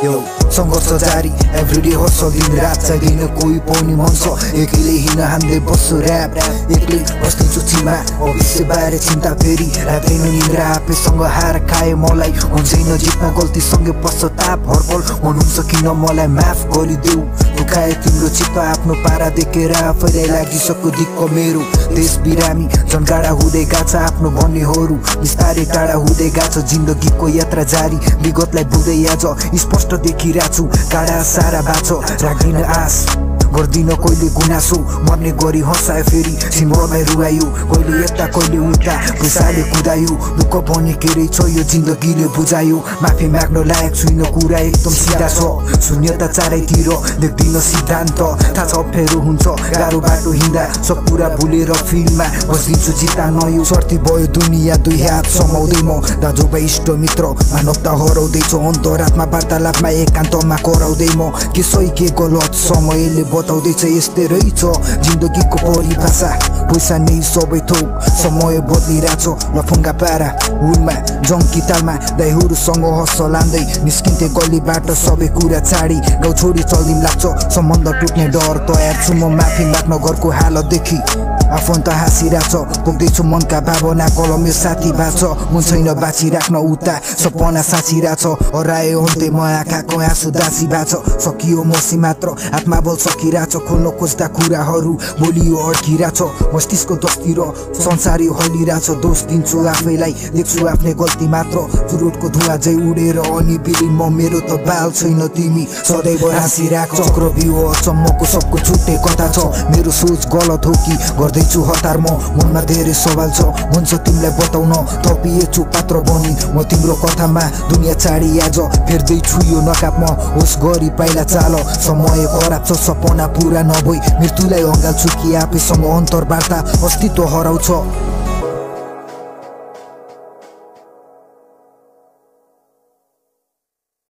有 सङ्घर्ष जारी every day hustle दिन रात चाहिँदैन कोही पाउने मन छ एक्लै हिँड हान्दै बस्छु ऱ्याप एक्लै बस्दिन्छु चिमा भविष्य बारे चिन्ता फेरि राख्दैन निन्द्रा आफैसँग हार खाए मलाई हुन्छैन जित्न गल्तीसँगै पश्चाताप हरपल हुनुहुन्छ किन मलाई माफ गरिदेऊ दुखाए तिम्रो चित्त आफ्नो पारा देखेर आफैलाई लागिसक्यो दिक्क मेरो देश बिरामी झन् गाडा हुँदै गएको छ आफ्नो भन्नेहरू बिस्तारै टाढा हुँदै गएको छ जिन्दगीको यात्रा जारी विगतलाई भुल्दै आज स्पष्ट देखिरहेको छु काडा सारा बाँच राख्दिन आश गर्दिन कहिले गुनासो? मर्ने गरी हँसायो फेरि। सिम्बललाई रुवायो। कहिले यता कहिले उता। खुसाले कुदायो। दुःख भने के रहेछ यो जिन्दगीले बुझायो। माफी माग्न लायक छुइन कुरा एकदम सिधा छ। शून्यता चारैतिर देख्दिन सिद्धान्त। थाहा छ अप्ठ्यारो हुन्छ। गाह्रो बाटो हिँड्दा सब कुरा भुलेर फिल्डमा बस्दिन्छु जिता नयो। सर्ती भयो दुनियाँ दुई हात समाउँदै म दाजुभाइ इष्ट मित्र। मानवता हराउँदैछ। अन्तरात्मा वार्तालापमा एकान्तमा कराउँदै म। के सही के गलत? समयले बताउँदैछ यस्तै रहेछ। जिन्दगीको परिभाषा पैसा नै सबै थोक। समय बदलिरहेछ लफङ्गा पारा हुलमा जङ्की तालमा दाइहरूसँग हस लाँदै निस्किन्थे गल्लीबाट सबै कुरा छाडी गाउँ छोडी चल्दिम लाग्छ सम्बन्ध टुट्ने डर तयार छु म माफी माग्न घरको हालतदेखि। आफन्त हाँसिरहेछ पुग्दैछु मनका भावना कलमे साथी बाँच मन छैन बाँचिराख्न उता सपना साँचिरहेछ हराए अन्त्य म आँखाको आँसु दासी बाँच सकियो मसी मात्र हातमा बल सकिरहेछ खोल्न खोज्दा कुराहरू बोलियो अड्किरहेछ मस्तिष्क दसतिर संसारी हल्लिरहेछ दोष दिन्छु आफैलाई देख्छु आफ्नै गल्ती मात्र चुरोटको धुवा झै उडेर अनि बिलिन म मेरो त बाल छैन तिमी सदैव हाँसिरहेको चक्रव्यूह अचम्मको सबको छुट्टै कथा छ मेरो सोच गलत हो कि गर्दैछु हतार म मनमा धेरै सवाल छ। हुन्छ तिमीलाई बताउन थपिएछु पात्र बनी। म तिम्रो कथामा दुनियाँ चाडी आज फेर्दैछु यो नकापमा होस् गरी पाइला चाल समय खराब छ सपना पुरा नभई। मृत्युलाई अँगाल्छु कि आफैसँग अन्तर्वार्ता अस्तित्व हराउँछ।